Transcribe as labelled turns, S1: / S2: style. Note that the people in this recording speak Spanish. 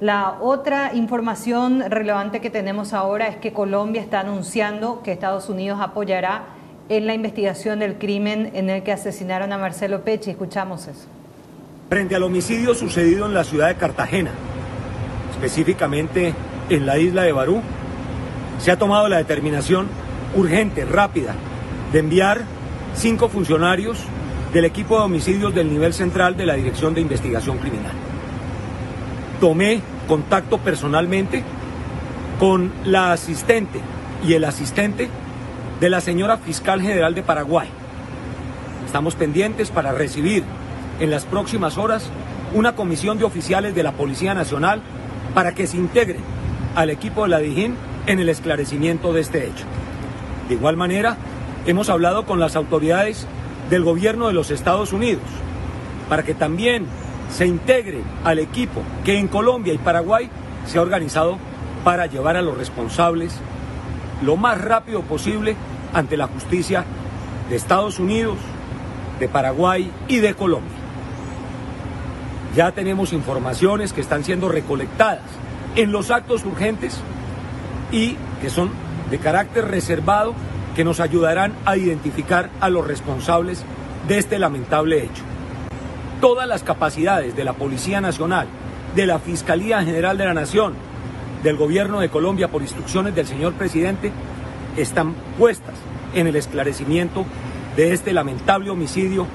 S1: La otra información relevante que tenemos ahora es que Colombia está anunciando que Estados Unidos apoyará en la investigación del crimen en el que asesinaron a Marcelo Pecci. Escuchamos eso.
S2: Frente al homicidio sucedido en la ciudad de Cartagena, específicamente en la isla de Barú, se ha tomado la determinación urgente, rápida, de enviar cinco funcionarios del equipo de homicidios del nivel central de la Dirección de Investigación Criminal tomé contacto personalmente con la asistente y el asistente de la señora fiscal general de Paraguay. Estamos pendientes para recibir en las próximas horas una comisión de oficiales de la Policía Nacional para que se integren al equipo de la DIJÍN en el esclarecimiento de este hecho. De igual manera, hemos hablado con las autoridades del gobierno de los Estados Unidos para que también se integre al equipo que en Colombia y Paraguay se ha organizado para llevar a los responsables lo más rápido posible ante la justicia de Estados Unidos, de Paraguay y de Colombia. Ya tenemos informaciones que están siendo recolectadas en los actos urgentes y que son de carácter reservado que nos ayudarán a identificar a los responsables de este lamentable hecho todas las capacidades de la Policía Nacional, de la Fiscalía General de la Nación, del Gobierno de Colombia por instrucciones del señor presidente, están puestas en el esclarecimiento de este lamentable homicidio